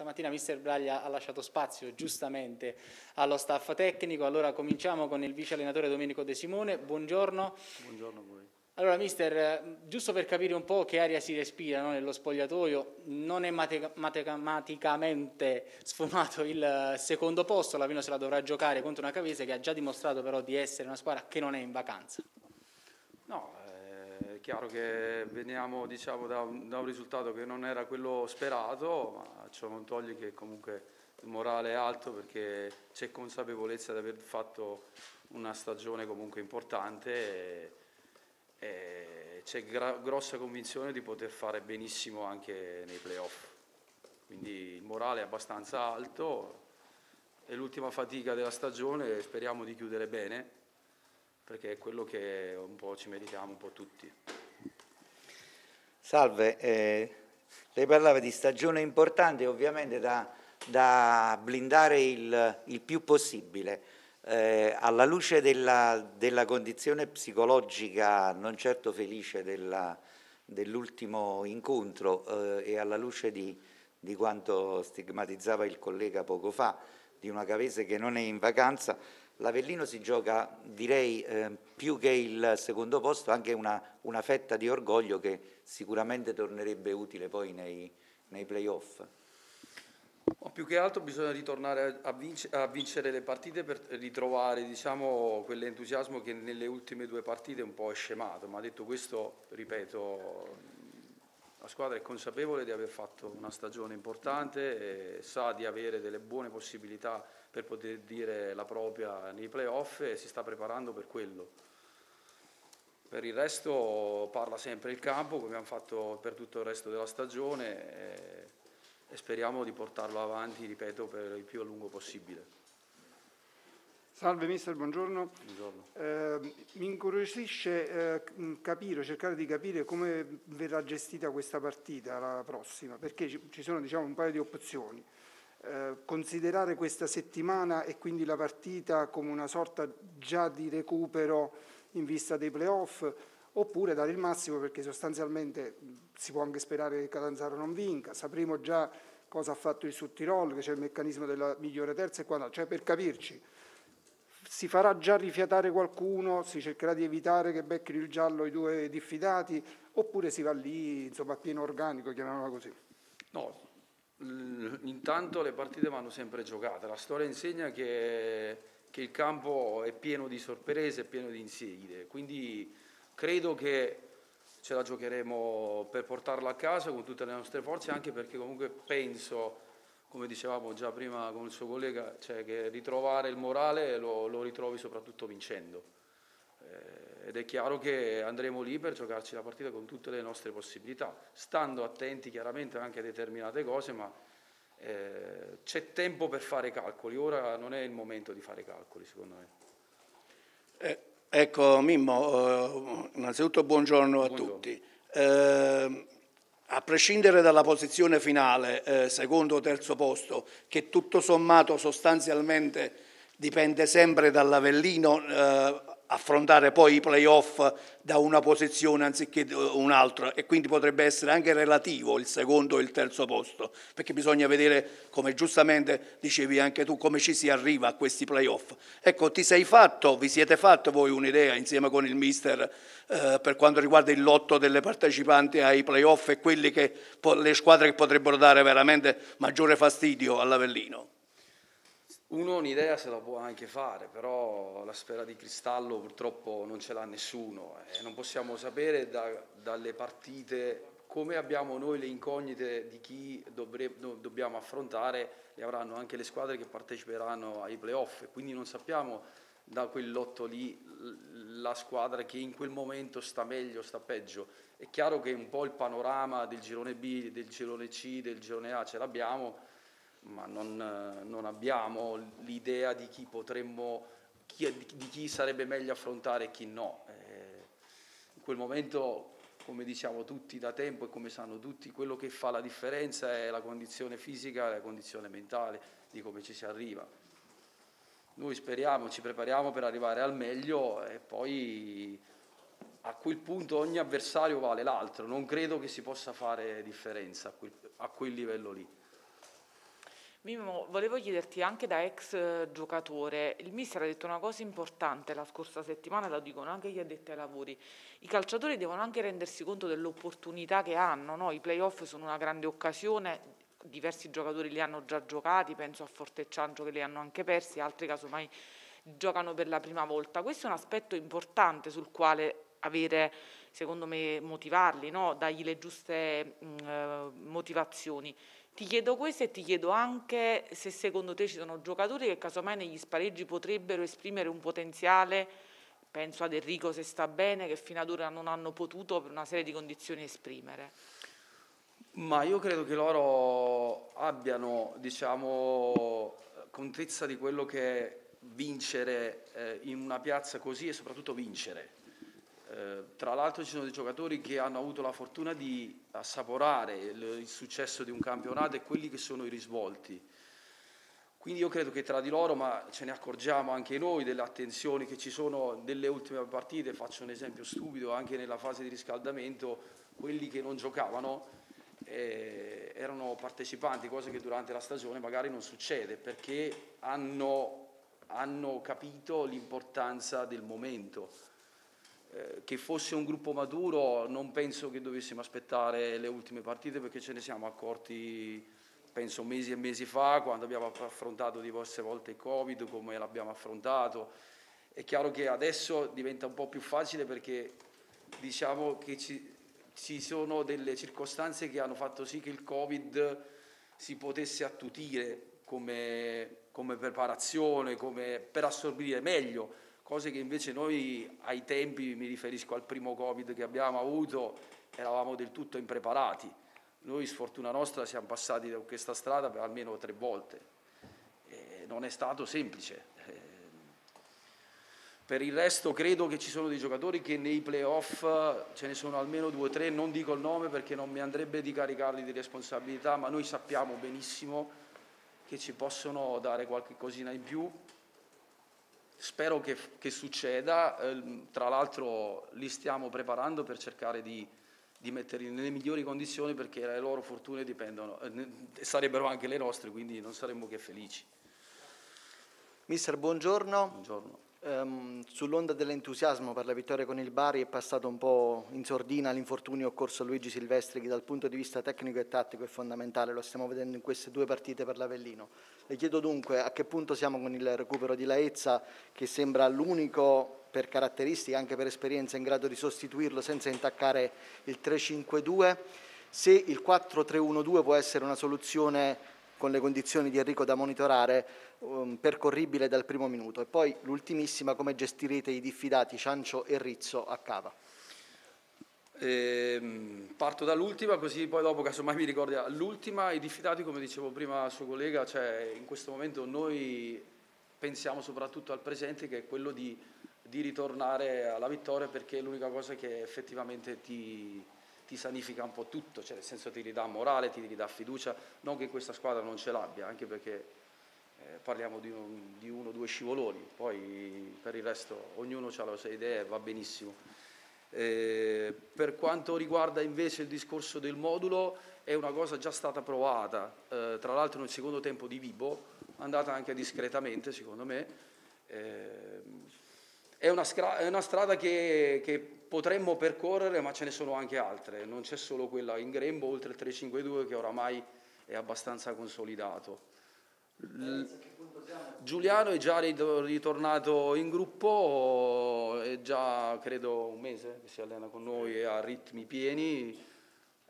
stamattina mister Braglia ha lasciato spazio giustamente allo staff tecnico, allora cominciamo con il vice allenatore Domenico De Simone, buongiorno. Buongiorno a voi. Allora mister, giusto per capire un po' che aria si respira no, nello spogliatoio, non è matematicamente sfumato il secondo posto, la Vino se la dovrà giocare contro una Cavese che ha già dimostrato però di essere una squadra che non è in vacanza. No, è chiaro che veniamo diciamo, da, un, da, un, risultato che non era quello sperato, ma ciò non toglie che comunque il morale è alto perché c'è consapevolezza di aver fatto una stagione comunque importante e, e c'è grossa convinzione di poter fare benissimo anche nei playoff. Quindi il morale è abbastanza alto, è l'ultima fatica della stagione, speriamo di chiudere bene perché è quello che un po' ci meritiamo un po' tutti. Salve, eh, lei parlava di stagione importante ovviamente da, da blindare il, il, più possibile. Eh, alla luce della, della, condizione psicologica non certo felice dell'ultimo incontro eh, e alla luce di, di quanto stigmatizzava il collega poco fa, di una Cavese che non è in vacanza, l'Avellino si gioca, direi, eh, più che il secondo posto, anche una, una, fetta di orgoglio che sicuramente tornerebbe utile poi nei, nei playoff. Oh, più che altro bisogna ritornare a, vinc a, vincere le partite per ritrovare diciamo, quell'entusiasmo che nelle ultime due partite un po' è scemato, ma detto questo, ripeto, la squadra è consapevole di aver fatto una stagione importante sa di avere delle buone possibilità per poter dire la propria nei playoff e si sta preparando per quello. Per il resto parla sempre il campo, come abbiamo fatto per tutto il resto della stagione e, e speriamo di portarlo avanti, ripeto, per il più a lungo possibile. Salve mister, buongiorno. buongiorno. Eh, mi incuriosisce eh, capire, cercare di capire come verrà gestita questa partita la prossima, perché ci, ci sono diciamo, un paio di opzioni. Eh, considerare questa settimana e quindi la partita come una sorta già di recupero in vista dei playoff oppure dare il massimo perché sostanzialmente si può anche sperare che Catanzaro non vinca, sapremo già cosa ha fatto il Sud Tirol, che c'è il meccanismo della migliore terza e quant'altro, cioè per capirci si farà già rifiatare qualcuno, si cercherà di evitare che becchino il giallo i due diffidati oppure si va lì insomma a pieno organico, chiamiamola così. No, intanto le partite vanno sempre giocate, la storia insegna che, che il campo è pieno di sorprese, è pieno di insidie, quindi credo che ce la giocheremo per portarla a casa con tutte le nostre forze, anche perché comunque penso, come dicevamo già prima con il suo collega, cioè che ritrovare il morale lo, lo ritrovi soprattutto vincendo. Eh, ed è chiaro che andremo lì per giocarci la partita con tutte le nostre possibilità, stando attenti chiaramente anche a determinate cose, ma eh, c'è tempo per fare calcoli, ora non è il momento di fare calcoli secondo me. Eh, ecco Mimmo, eh, innanzitutto buongiorno a buongiorno. tutti. Eh, a prescindere dalla posizione finale, eh, secondo o terzo posto, che tutto sommato sostanzialmente dipende sempre dall'Avellino, eh, affrontare poi i playoff da una posizione anziché un'altra e quindi potrebbe essere anche relativo il secondo o il terzo posto, perché bisogna vedere, come giustamente dicevi anche tu, come ci si arriva a questi playoff. Ecco, ti sei fatto, vi siete fatto voi un'idea insieme con il mister eh, per quanto riguarda il lotto delle partecipanti ai playoff e che, le squadre che potrebbero dare veramente maggiore fastidio all'Avellino? Uno un'idea se la può anche fare, però la sfera di cristallo purtroppo non ce l'ha nessuno e non possiamo sapere da, dalle partite come abbiamo noi le incognite di chi dovreb, dobbiamo affrontare, le avranno anche le squadre che parteciperanno ai playoff, quindi non sappiamo da quel lotto lì la squadra che in quel momento sta meglio, sta peggio. È chiaro che un po' il panorama del girone B, del girone C, del girone A ce l'abbiamo, ma non, non abbiamo l'idea di chi potremmo, chi, di chi sarebbe meglio affrontare e chi no. Eh, in quel momento, come diciamo tutti da tempo e come sanno tutti, quello che fa la differenza è la condizione fisica e la condizione mentale di come ci si arriva. Noi speriamo, ci prepariamo per arrivare al meglio e poi a quel punto ogni avversario vale l'altro, non credo che si possa fare differenza a quel, a quel livello lì. Mimmo, volevo chiederti anche da ex giocatore, il mister ha detto una cosa importante la scorsa settimana, lo dicono anche gli addetti ai lavori, i calciatori devono anche rendersi conto dell'opportunità che hanno, no? i playoff sono una grande occasione, diversi giocatori li hanno già giocati, penso a Fortecciangio che li hanno anche persi, altri casomai giocano per la prima volta. Questo è un aspetto importante sul quale avere, secondo me, motivarli, no? dargli le giuste mh, eh, motivazioni. Ti chiedo questo e ti chiedo anche se secondo te ci sono giocatori che casomai negli spareggi potrebbero esprimere un potenziale, penso ad Enrico se sta bene, che fino ad ora non hanno potuto per una serie di condizioni esprimere. Ma io credo che loro abbiano, diciamo, contezza di quello che è vincere eh, in una piazza così e soprattutto vincere. Eh, tra l'altro ci sono dei giocatori che hanno avuto la fortuna di assaporare il, il, successo di un campionato e quelli che sono i risvolti. Quindi io credo che tra di loro, ma ce ne accorgiamo anche noi delle attenzioni che ci sono nelle ultime partite, faccio un esempio stupido, anche nella fase di riscaldamento, quelli che non giocavano eh, erano partecipanti, cosa che durante la stagione magari non succede perché hanno, hanno capito l'importanza del momento eh, che fosse un gruppo maturo non penso che dovessimo aspettare le ultime partite perché ce ne siamo accorti penso mesi e mesi fa quando abbiamo affrontato diverse volte il Covid, come l'abbiamo affrontato. È chiaro che adesso diventa un po' più facile perché diciamo che ci, ci sono delle circostanze che hanno fatto sì che il Covid si potesse attutire come, come preparazione, come per assorbire meglio cose che invece noi ai tempi, mi riferisco al primo Covid che abbiamo avuto, eravamo del tutto impreparati. Noi, sfortuna nostra, siamo passati da questa strada per almeno tre volte. E non è stato semplice. Eh, per il resto credo che ci sono dei giocatori che nei playoff ce ne sono almeno due o tre, non dico il nome perché non mi andrebbe di caricarli di responsabilità, ma noi sappiamo benissimo che ci possono dare qualche cosina in più Spero che, che succeda, eh, tra l'altro li stiamo preparando per cercare di, di, metterli nelle migliori condizioni perché le loro fortune dipendono, eh, sarebbero anche le nostre, quindi non saremmo che felici. Mister, buongiorno. Buongiorno. Um, sull'onda dell'entusiasmo per la vittoria con il Bari è passato un po' in sordina l'infortunio occorso a Luigi Silvestri che dal punto di vista tecnico e tattico è fondamentale, lo stiamo vedendo in queste due partite per l'Avellino. Le chiedo dunque a che punto siamo con il recupero di Laezza che sembra l'unico per caratteristiche, anche per esperienza, in grado di sostituirlo senza intaccare il 3-5-2, se il 4-3-1-2 può essere una soluzione con le condizioni di Enrico da monitorare, um, percorribile dal primo minuto. E poi l'ultimissima, come gestirete i diffidati Ciancio e Rizzo a Cava? Eh, parto dall'ultima, così poi dopo casomai mi ricordi l'ultima, i diffidati, come dicevo prima al suo collega, cioè in questo momento noi pensiamo soprattutto al presente che è quello di, di ritornare alla vittoria perché è l'unica cosa che effettivamente ti, ti sanifica un po' tutto, cioè nel senso ti ridà morale, ti ridà fiducia, non che questa squadra non ce l'abbia, anche perché eh, parliamo di, un, di uno o due scivoloni, poi per il resto ognuno ha le sue idee, va benissimo. Eh, per quanto riguarda invece il discorso del modulo, è una cosa già stata provata, eh, tra l'altro nel secondo tempo di Vibo, andata anche discretamente secondo me. Eh, è, una è, una strada che, che potremmo percorrere, ma ce ne sono anche altre, non c'è solo quella in grembo, oltre il 352 che oramai è abbastanza consolidato. Giuliano è già ritornato in gruppo, è già credo un mese che si allena con noi e ha ritmi pieni.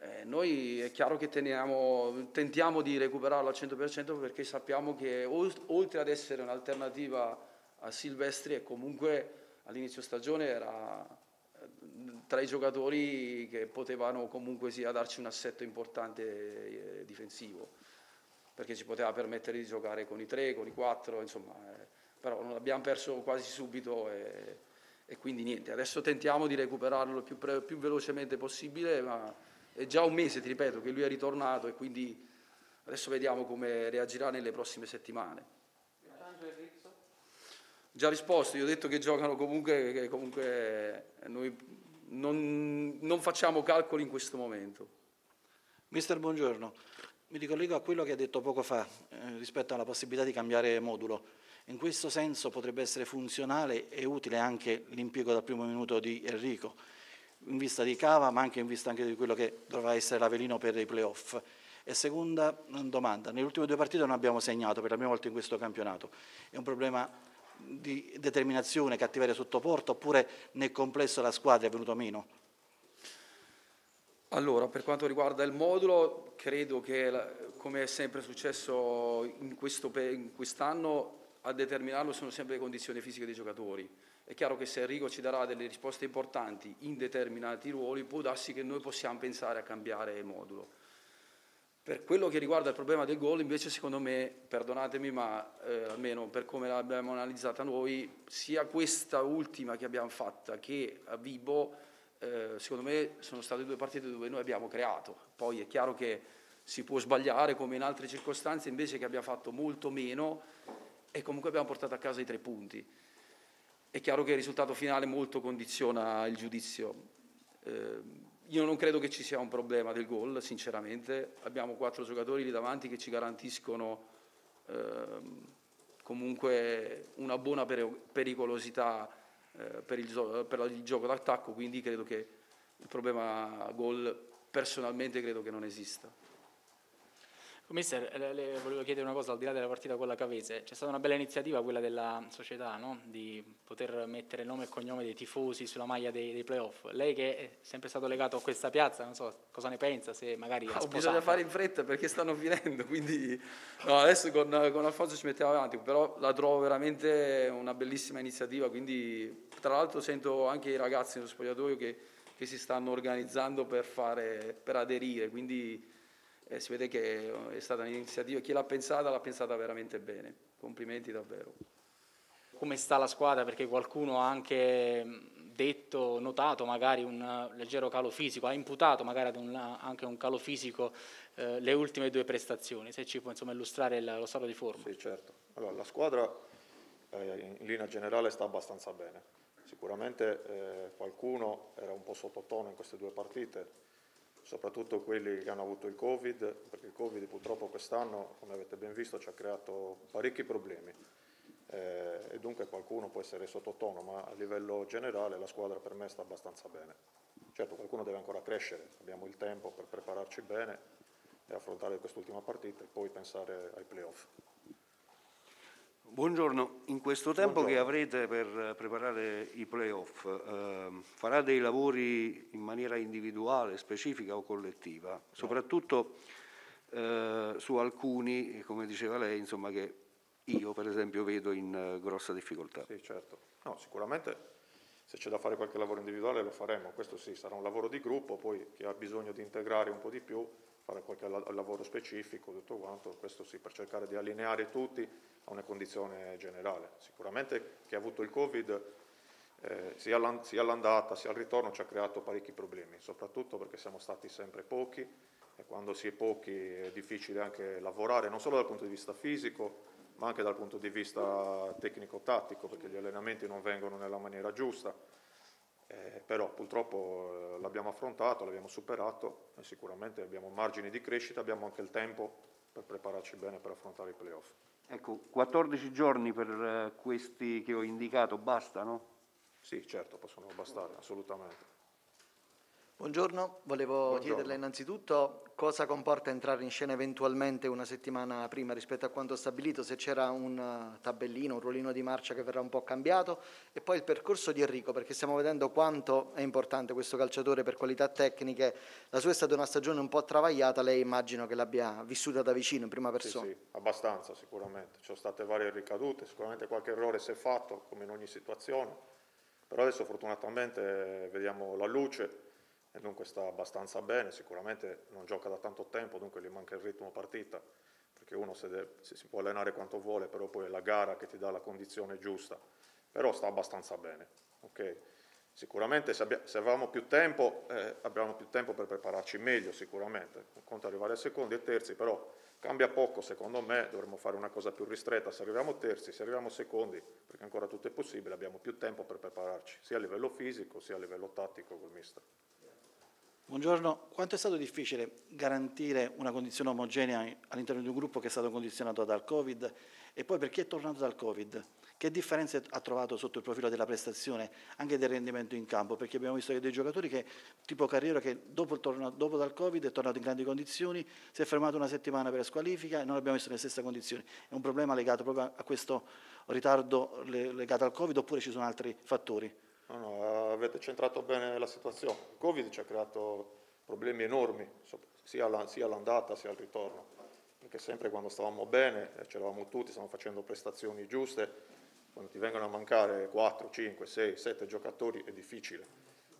Eh, noi è chiaro che teniamo, tentiamo di recuperarlo al 100% perché sappiamo che oltre ad essere un'alternativa a Silvestri è comunque all'inizio stagione era tra i giocatori che potevano comunque sia darci un assetto importante eh, difensivo, perché ci poteva permettere di giocare con i tre, con i quattro, insomma, eh, però non l'abbiamo perso quasi subito e, e, quindi niente, adesso tentiamo di recuperarlo il più, più velocemente possibile, ma è già un mese, ti ripeto, che lui è ritornato e quindi adesso vediamo come reagirà nelle prossime settimane. Già risposto, io ho detto che giocano comunque, che comunque noi non, non facciamo calcoli in questo momento. Mister, buongiorno. Mi ricollego a quello che ha detto poco fa eh, rispetto alla possibilità di cambiare modulo. In questo senso potrebbe essere funzionale e utile anche l'impiego dal primo minuto di Enrico, in vista di Cava, ma anche in vista anche di quello che dovrà essere l'Avelino per i playoff. E seconda domanda, nelle ultime due partite non abbiamo segnato per la prima volta in questo campionato. È un problema di determinazione, cattiveria sotto porta oppure nel complesso la squadra è venuto meno? Allora, per quanto riguarda il modulo, credo che come è sempre successo in, questo, in quest'anno, a determinarlo sono sempre le condizioni fisiche dei giocatori. È chiaro che se Enrico ci darà delle risposte importanti in determinati ruoli, può darsi che noi possiamo pensare a cambiare il modulo. Per quello che riguarda il problema del gol, invece, secondo me, perdonatemi, ma eh, almeno per come l'abbiamo analizzata noi, sia questa ultima che abbiamo fatta che a Vibo, eh, secondo me sono state due partite dove noi abbiamo creato. Poi è chiaro che si può sbagliare come in altre circostanze, invece che abbiamo fatto molto meno e comunque abbiamo portato a casa i tre punti. È chiaro che il risultato finale molto condiziona il giudizio. Eh, io non credo che ci sia un problema del gol, sinceramente. Abbiamo quattro giocatori lì davanti che ci garantiscono eh, comunque una buona pericolosità eh, per, il, per il gioco d'attacco, quindi credo che il problema gol personalmente credo che non esista. Mister, le, le volevo chiedere una cosa al di là della partita con la Cavese, c'è stata una bella iniziativa quella della società, no? di poter mettere il nome e cognome dei tifosi sulla maglia dei, dei playoff. Lei che è sempre stato legato a questa piazza, non so cosa ne pensa, se magari... Oh, bisogna fare in fretta perché stanno finendo, quindi no, adesso con, con Alfonso ci mettiamo avanti, però la trovo veramente una bellissima iniziativa, quindi tra l'altro sento anche i ragazzi nello spogliatoio che, che si stanno organizzando per, fare, per aderire, quindi eh, si vede che è stata un'iniziativa, chi l'ha pensata l'ha pensata veramente bene, complimenti davvero. Come sta la squadra? Perché qualcuno ha anche detto, notato magari un leggero calo fisico, ha imputato magari un, anche un calo fisico eh, le ultime due prestazioni, se ci può insomma, illustrare il, lo stato di forma. Sì, certo. Allora, la squadra eh, in linea generale sta abbastanza bene. Sicuramente eh, qualcuno era un po' sottotono in queste due partite, soprattutto quelli che hanno avuto il Covid, perché il Covid purtroppo quest'anno, come avete ben visto, ci ha creato parecchi problemi eh, e dunque qualcuno può essere sottotono, ma a livello generale la squadra per me sta abbastanza bene. Certo, qualcuno deve ancora crescere, abbiamo il tempo per prepararci bene e affrontare quest'ultima partita e poi pensare ai playoff. Buongiorno, in questo tempo Buongiorno. che avrete per preparare i playoff, eh, farà dei lavori in maniera individuale, specifica o collettiva? No. Soprattutto eh, su alcuni, come diceva lei, insomma, che io per esempio vedo in uh, grossa difficoltà. Sì, certo. No, sicuramente se c'è da fare qualche lavoro individuale lo faremo, questo sì, sarà un lavoro di gruppo, poi chi ha bisogno di integrare un po' di più fare qualche lavoro specifico, tutto quanto, questo sì, per cercare di allineare tutti a una condizione generale. Sicuramente chi ha avuto il Covid, eh, sia, all'andata sia al ritorno, ci ha creato parecchi problemi, soprattutto perché siamo stati sempre pochi e quando si è pochi è difficile anche lavorare, non solo dal punto di vista fisico, ma anche dal punto di vista tecnico-tattico, perché gli allenamenti non vengono nella maniera giusta eh, però purtroppo eh, l'abbiamo affrontato, l'abbiamo superato e sicuramente abbiamo margini di crescita, abbiamo anche il tempo per prepararci bene per affrontare i playoff. Ecco, 14 giorni per eh, questi che ho indicato bastano? Sì, certo, possono bastare, assolutamente. Buongiorno, volevo Buongiorno. chiederle innanzitutto cosa comporta entrare in scena eventualmente una settimana prima rispetto a quanto stabilito, se c'era un eh, tabellino, un ruolino di marcia che verrà un po' cambiato e poi il percorso di Enrico perché stiamo vedendo quanto è importante questo calciatore per qualità tecniche, la sua è stata una stagione un po' travagliata, lei immagino che l'abbia vissuta da vicino in prima persona. Sì, sì, abbastanza sicuramente, ci sono state varie ricadute, sicuramente qualche errore si è fatto come in ogni situazione, però adesso fortunatamente vediamo la luce e dunque sta abbastanza bene, sicuramente non gioca da tanto tempo, dunque gli manca il ritmo partita, perché uno se, deve, se si può allenare quanto vuole, però poi è la gara che ti dà la condizione giusta, però sta abbastanza bene. Okay? Sicuramente se, abbia, se, avevamo più tempo, eh, abbiamo più tempo per prepararci meglio sicuramente, conta arrivare ai secondi e terzi, però cambia poco secondo me, dovremmo fare una cosa più ristretta, se arriviamo terzi, se arriviamo secondi, perché ancora tutto è possibile, abbiamo più tempo per prepararci, sia a livello fisico sia a livello tattico col mister. Buongiorno, quanto è stato difficile garantire una condizione omogenea all'interno di un gruppo che è stato condizionato dal Covid e poi per chi è tornato dal Covid? Che differenze ha trovato sotto il profilo della prestazione, anche del rendimento in campo? Perché abbiamo visto che dei giocatori che, tipo Carriero, che dopo, torno, dopo dal Covid è tornato in grandi condizioni, si è fermato una settimana per la squalifica e non l'abbiamo visto nelle stesse condizioni. È un problema legato proprio a questo ritardo legato al Covid oppure ci sono altri fattori? No, no, avete centrato bene la situazione. Il Covid ci ha creato problemi enormi, sia all'andata sia al ritorno, perché sempre quando stavamo bene, eh, c'eravamo tutti, stavamo facendo prestazioni giuste, quando ti vengono a mancare 4, 5, 6, 7 giocatori è difficile.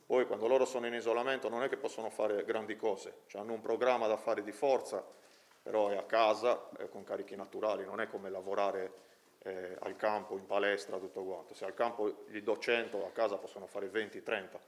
Poi quando loro sono in isolamento non è che possono fare grandi cose, cioè hanno un programma da fare di forza, però è a casa è con carichi naturali, non è come lavorare eh, al campo, in palestra, tutto quanto. Se al campo gli do 100, a casa possono fare 20, 30.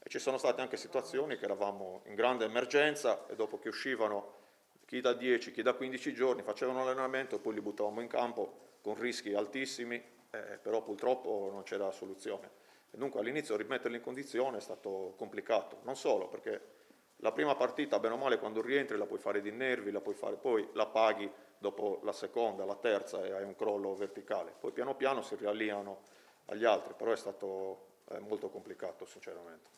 E ci sono state anche situazioni che eravamo in grande emergenza e dopo che uscivano chi da 10, chi da 15 giorni facevano l'allenamento e poi li buttavamo in campo con rischi altissimi eh, però purtroppo non c'era soluzione. E dunque all'inizio rimetterli in condizione è stato complicato, non solo perché la prima partita, bene o male, quando rientri la puoi fare di nervi, la puoi fare, poi la paghi dopo la seconda, la terza e hai un crollo verticale. Poi piano piano si riallineano agli altri, però è stato eh, molto complicato sinceramente.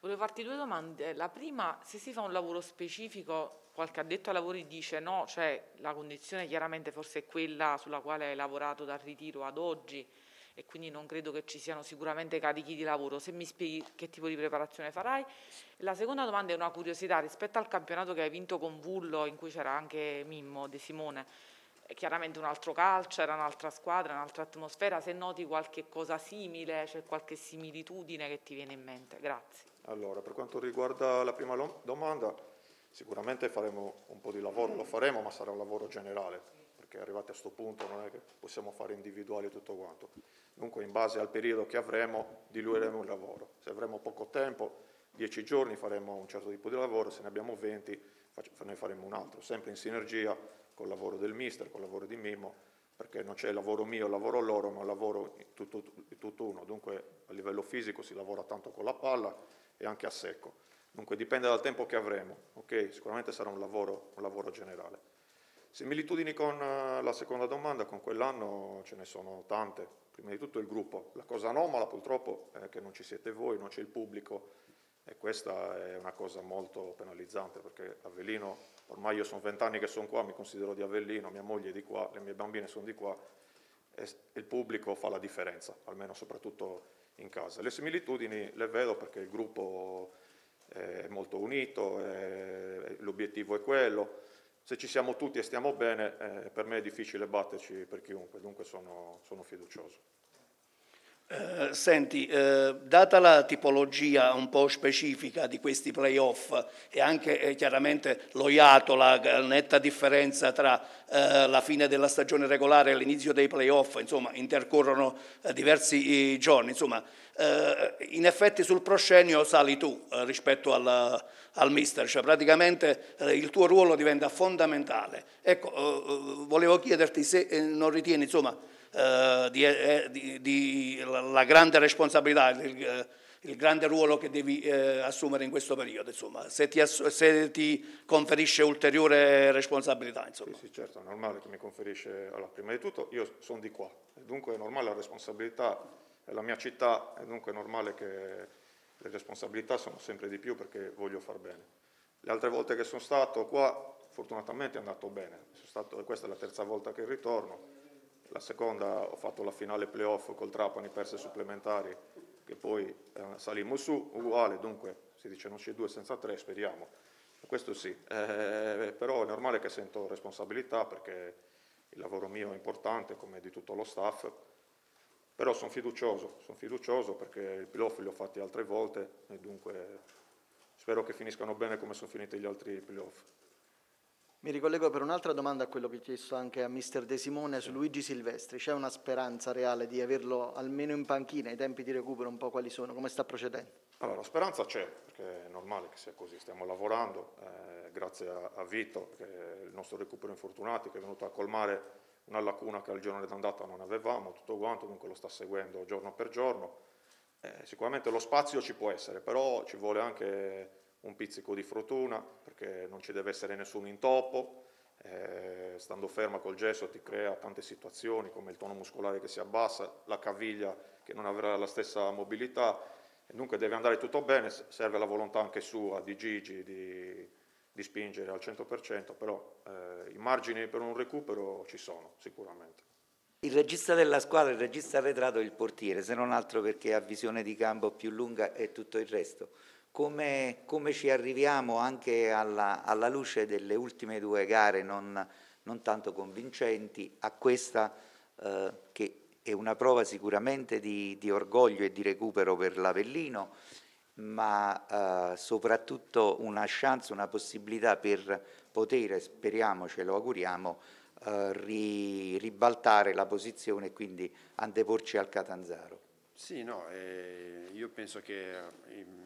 Volevo farti due domande. La prima, se si fa un lavoro specifico, qualche addetto ai lavori dice no, cioè la condizione chiaramente forse è quella sulla quale hai lavorato dal ritiro ad oggi e quindi non credo che ci siano sicuramente carichi di lavoro. Se mi spieghi che tipo di preparazione farai. La seconda domanda è una curiosità rispetto al campionato che hai vinto con Vullo, in cui c'era anche Mimmo De Simone. È chiaramente un altro calcio, era un'altra squadra, un'altra atmosfera. Se noti qualche cosa simile, c'è qualche similitudine che ti viene in mente. Grazie. Allora, per quanto riguarda la prima domanda, sicuramente faremo un po' di lavoro, lo faremo, ma sarà un lavoro generale, perché arrivati a questo punto non è che possiamo fare individuali tutto quanto. Dunque, in base al periodo che avremo, diluiremo il lavoro. Se avremo poco tempo, 10 giorni faremo un certo tipo di lavoro, se ne abbiamo 20 ne faremo un altro, sempre in sinergia col lavoro del mister, col lavoro di Mimo, perché non c'è lavoro mio, lavoro loro, ma lavoro tutto, tutto uno. Dunque a livello fisico si lavora tanto con la palla, e anche a secco. Dunque dipende dal tempo che avremo, ok? Sicuramente sarà un lavoro, un lavoro generale. Similitudini con eh, la seconda domanda, con quell'anno ce ne sono tante. Prima di tutto il gruppo. La cosa anomala purtroppo è che non ci siete voi, non c'è il pubblico e questa è una cosa molto penalizzante perché Avellino, ormai io sono vent'anni che sono qua, mi considero di Avellino, mia moglie è di qua, le mie bambine sono di qua e il pubblico fa la differenza, almeno soprattutto in casa. Le similitudini le vedo perché il gruppo è molto unito, l'obiettivo è quello. Se ci siamo tutti e stiamo bene, eh, per me è difficile batterci per chiunque, dunque sono, sono fiducioso. Eh, senti, eh, data la tipologia un po' specifica di questi playoff e anche eh, chiaramente lo iato, la, netta differenza tra eh, la fine della stagione regolare e l'inizio dei playoff, insomma, intercorrono eh, diversi giorni, insomma, in effetti sul proscenio sali tu rispetto al, al mister, cioè praticamente il tuo ruolo diventa fondamentale. Ecco, volevo chiederti se non ritieni, insomma, eh, di, eh, di, di, la grande responsabilità, il, eh, il grande ruolo che devi eh, assumere in questo periodo, insomma, se ti, se ti conferisce ulteriore responsabilità. Insomma. Sì, sì, certo, è normale che mi conferisce, allora, prima di tutto io sono di qua, dunque è normale la responsabilità, è la mia città, e dunque è normale che le responsabilità sono sempre di più perché voglio far bene. Le altre volte che sono stato qua, fortunatamente è andato bene, stato, questa è la terza volta che ritorno, la seconda ho fatto la finale playoff col Trapani, perse supplementari, che poi eh, salimmo su, uguale, dunque si dice non c'è due senza tre, speriamo. Questo sì, eh, però è normale che sento responsabilità perché il lavoro mio è importante, come di tutto lo staff, però sono fiducioso, sono fiducioso perché i playoff li ho fatti altre volte e dunque spero che finiscano bene come sono finiti gli altri playoff. Mi ricollego per un'altra domanda a quello che ho chiesto anche a mister De Simone su Luigi Silvestri. C'è una speranza reale di averlo almeno in panchina? I tempi di recupero un po' quali sono? Come sta procedendo? Allora, la speranza c'è, perché è normale che sia così. Stiamo lavorando, eh, grazie a, a Vito, il nostro recupero infortunati, che è venuto a colmare una lacuna che al giorno d'andata non avevamo, tutto quanto, dunque lo sta seguendo giorno per giorno. Eh, sicuramente lo spazio ci può essere, però ci vuole anche un pizzico di fortuna, perché non ci deve essere nessun intoppo, eh, stando ferma col gesso ti crea tante situazioni come il tono muscolare che si abbassa, la caviglia che non avrà la stessa mobilità, e dunque deve andare tutto bene, serve la volontà anche sua, di Gigi, di, di spingere al 100%, però eh, i margini per un recupero ci sono sicuramente. Il regista della squadra, il regista arretrato è il portiere, se non altro perché ha visione di campo più lunga e tutto il resto. Come, come ci arriviamo anche alla, alla, luce delle ultime due gare non, non tanto convincenti a questa eh, che è una prova sicuramente di, di, orgoglio e di recupero per l'Avellino, ma eh, soprattutto una chance, una possibilità per poter, speriamo, ce lo auguriamo, eh, ri, ribaltare la posizione e quindi anteporci al Catanzaro. Sì, no, eh, io penso che eh,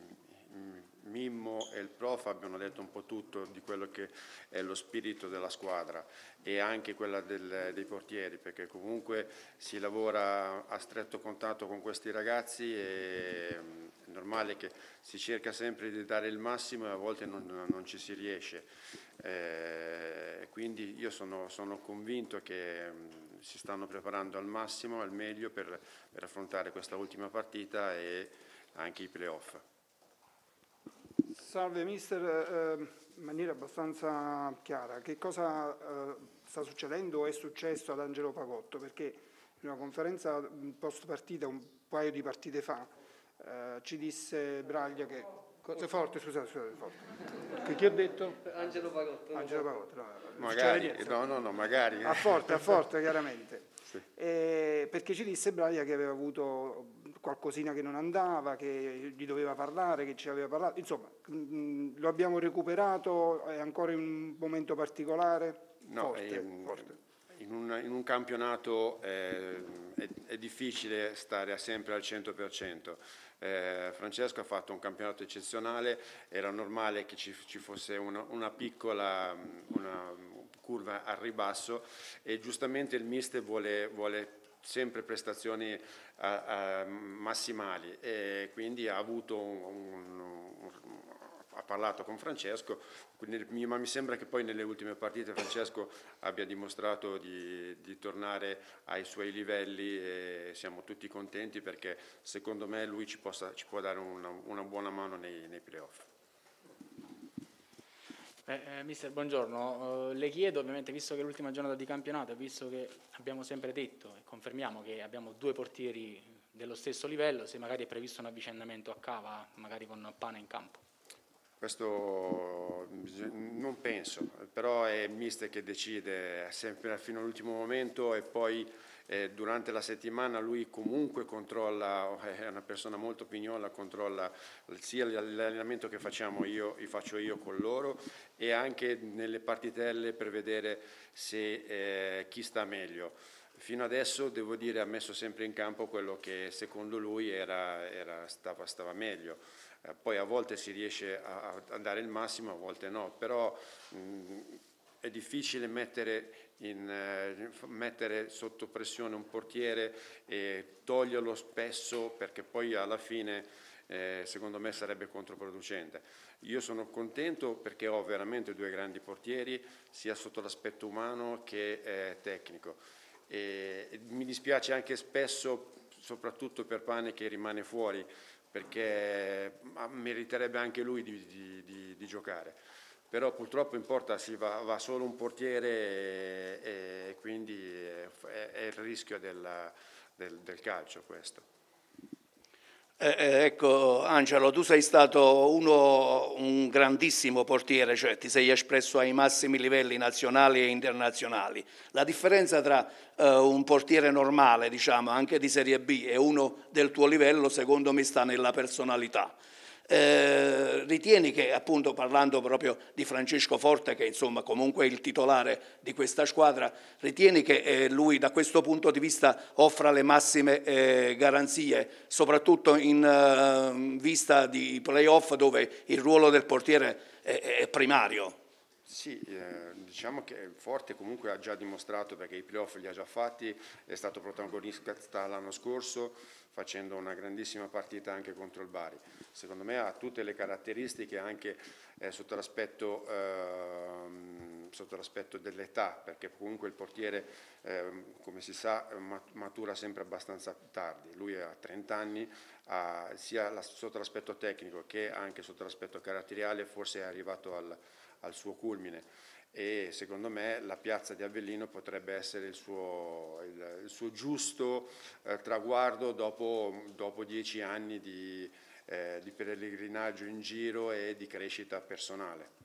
Mimmo e il prof abbiano detto un po' tutto di quello che è lo spirito della squadra e anche quella del, dei portieri, perché comunque si lavora a stretto contatto con questi ragazzi e mm, è normale che si cerca sempre di dare il massimo e a volte non, non ci si riesce. Eh, quindi io sono, sono convinto che mh, mm, si stanno preparando al massimo, al meglio per, per affrontare questa ultima partita e anche i playoff. Salve mister, eh, in maniera abbastanza chiara, che cosa eh, sta succedendo o è successo ad Angelo Pagotto? Perché in una conferenza post partita, un paio di partite fa, eh, ci disse Braglia che... Cosa forte, scusate, scusate, forte. Che chi ho detto? Angelo Pagotto. Angelo Pagotto, no, magari, no, no, no, magari. A forte, a forte, chiaramente. Sì. Eh, perché ci disse Braglia che aveva avuto qualcosina che non andava, che gli doveva parlare, che ci aveva parlato, insomma mh, mm, lo abbiamo recuperato, è ancora in un momento particolare? No, forte, è, forte. In, un, in, un, campionato eh, è, è, difficile stare sempre al 100%. Eh, Francesco ha fatto un campionato eccezionale, era normale che ci, ci fosse una, una piccola una curva al ribasso e giustamente il mister vuole, vuole sempre prestazioni uh, uh, massimali e quindi ha un, un, un, ha parlato con Francesco, quindi, ma mi sembra che poi nelle ultime partite Francesco abbia dimostrato di, di tornare ai suoi livelli e siamo tutti contenti perché secondo me lui ci, possa, ci può dare una, una buona mano nei, nei playoff. Eh, eh, mister, buongiorno. Uh, le chiedo, ovviamente, visto che è l'ultima giornata di campionato, visto che abbiamo sempre detto e confermiamo che abbiamo due portieri dello stesso livello, se magari è previsto un avvicendamento a cava, magari con Pane in campo. Questo non penso, però è il mister che decide sempre fino all'ultimo momento e poi eh, durante la settimana lui comunque controlla, è una persona molto pignola, controlla sia l'allenamento che facciamo io, faccio io con loro e anche nelle partitelle per vedere se, eh, chi sta meglio. Fino adesso devo dire ha messo sempre in campo quello che secondo lui era, era, stava, stava meglio. Eh, poi a volte si riesce a, a, dare il massimo, a volte no, però mh, è difficile mettere in, eh, mettere sotto pressione un portiere e toglierlo spesso perché poi alla fine eh, secondo me sarebbe controproducente. Io sono contento perché ho veramente due grandi portieri sia sotto l'aspetto umano che eh, tecnico. E, mi dispiace anche spesso, soprattutto per Pane che rimane fuori, perché meriterebbe anche lui di, di, di, di giocare però purtroppo in porta si va, va solo un portiere e, e quindi è, è, il rischio della, del, del calcio questo. Eh, eh, ecco Angelo, tu sei stato uno, un grandissimo portiere, cioè ti sei espresso ai massimi livelli nazionali e internazionali. La differenza tra eh, un portiere normale, diciamo, anche di Serie B, e uno del tuo livello, secondo me, sta nella personalità. Eh, ritieni che, appunto parlando proprio di Francesco Forte, che insomma comunque è il titolare di questa squadra, ritieni che eh, lui da questo punto di vista offra le massime eh, garanzie, soprattutto in eh, vista di playoff dove il ruolo del portiere è, è primario? Sì, eh, diciamo che Forte comunque ha già dimostrato perché i playoff li ha già fatti, è stato protagonista l'anno scorso facendo una grandissima partita anche contro il Bari. Secondo me ha tutte le caratteristiche anche eh, sotto l'aspetto eh, sotto l'aspetto dell'età, perché comunque il portiere, eh, come si sa, matura sempre abbastanza tardi. Lui ha 30 anni, ha, sia la, sotto l'aspetto tecnico che anche sotto l'aspetto caratteriale, forse è arrivato al, al suo culmine e secondo me la piazza di Avellino potrebbe essere il suo, il, il suo giusto eh, traguardo dopo, dopo, dieci anni di, eh, di pellegrinaggio in giro e di crescita personale.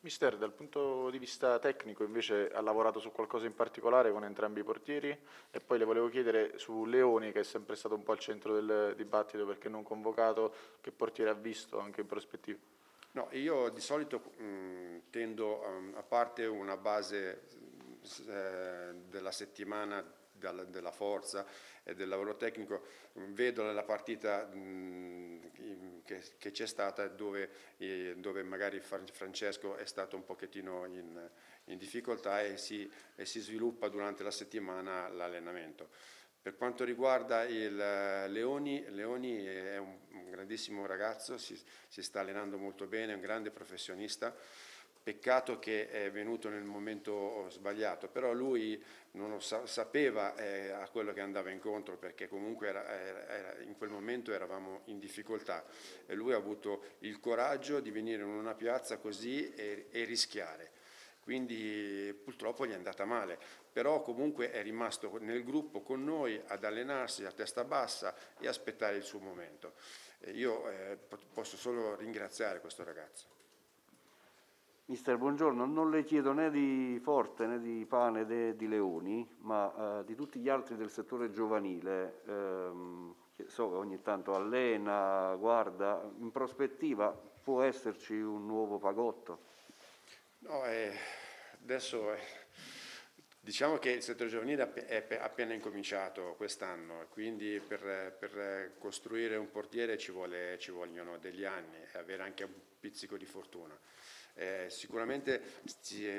Mister, dal punto di vista tecnico invece ha lavorato su qualcosa in particolare con entrambi i portieri e poi le volevo chiedere su Leoni che è sempre stato un po' al centro del dibattito perché non convocato, che portiere ha visto anche in prospettiva? No, io di solito mh, tendo, um, a parte una base eh, della settimana della, della forza e del lavoro tecnico, vedo la partita mh, che, che c'è stata dove, eh, dove, magari Francesco è stato un pochettino in, in difficoltà e si, e si sviluppa durante la settimana l'allenamento. Per quanto riguarda il Leoni, Leoni è un, grandissimo ragazzo, si, si, sta allenando molto bene, è un grande professionista. Peccato che è venuto nel momento sbagliato, però lui non sa, sapeva eh, a quello che andava incontro perché comunque era, era, in quel momento eravamo in difficoltà e lui ha avuto il coraggio di venire in una piazza così e, e rischiare. Quindi purtroppo gli è andata male, però comunque è rimasto nel gruppo con noi ad allenarsi a testa bassa e aspettare il suo momento. Io eh, posso solo ringraziare questo ragazzo. Mister, buongiorno. Non le chiedo né di Forte né di Pane né di Leoni, ma eh, di tutti gli altri del settore giovanile. Ehm, che so che ogni tanto allena, guarda, in prospettiva può esserci un nuovo fagotto? No, eh, adesso eh, diciamo che il settore giovanile è appena incominciato quest'anno, quindi per, per, costruire un portiere ci, vuole, ci vogliono degli anni e avere anche un pizzico di fortuna. Eh, sicuramente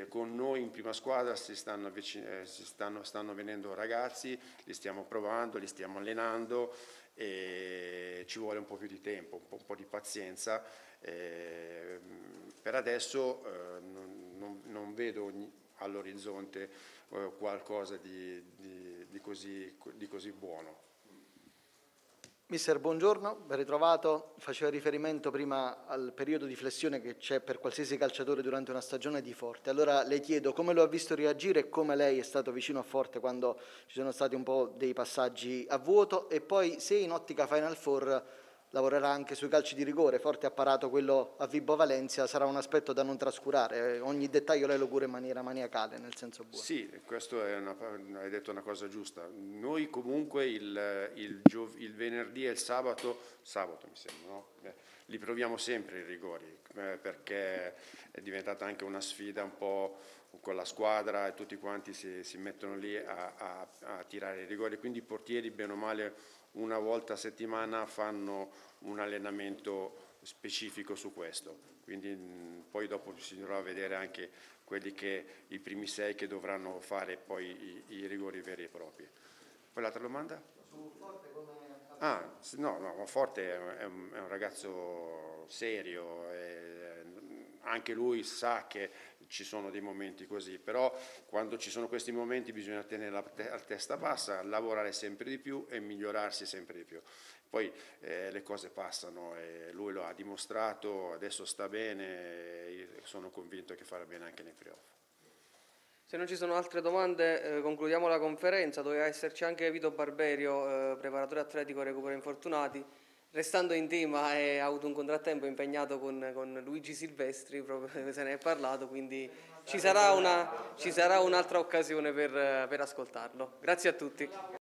con noi in prima squadra si, stanno, eh, si stanno, stanno, venendo ragazzi, li stiamo provando, li stiamo allenando e ci vuole un po' più di tempo, un po', un po di pazienza. Eh, per adesso eh, non, non, non, vedo all'orizzonte eh, qualcosa di, di, di, così, di così buono. Mister, buongiorno, ben ritrovato. Faceva riferimento prima al periodo di flessione che c'è per qualsiasi calciatore durante una stagione di Forte. Allora le chiedo come lo ha visto reagire e come lei è stato vicino a Forte quando ci sono stati un po' dei passaggi a vuoto e poi se in ottica Final Four lavorerà anche sui calci di rigore, forte apparato quello a Vibo Valencia, sarà un aspetto da non trascurare, ogni dettaglio lei lo cura in maniera maniacale, nel senso buono. Sì, questo una, hai detto una cosa giusta. Noi comunque il, il, il venerdì e il sabato, sabato mi sembra, no? eh, li proviamo sempre i rigori, eh, perché è diventata anche una sfida un po' con la squadra e tutti quanti si, si mettono lì a, a, a tirare i rigori, quindi i portieri bene o male una volta a settimana fanno un allenamento specifico su questo. Quindi mh, poi dopo si dovrà vedere anche quelli che, i primi sei che dovranno fare poi i, i rigori veri e propri. Poi l'altra domanda? Su Forte come... Ah, no, no, Forte è un, è un ragazzo serio, è, anche lui sa che ci sono dei momenti così, però quando ci sono questi momenti bisogna tenere la, te testa bassa, lavorare sempre di più e migliorarsi sempre di più. Poi eh, le cose passano e lui lo ha dimostrato, adesso sta bene e sono convinto che farà bene anche nei playoff. Se non ci sono altre domande eh, concludiamo la conferenza, doveva esserci anche Vito Barberio, eh, preparatore atletico recupero infortunati restando in tema e ha avuto un contrattempo impegnato con, con Luigi Silvestri, proprio se ne è parlato, quindi ci sarà, una, ci sarà un'altra occasione per, per ascoltarlo. Grazie a tutti.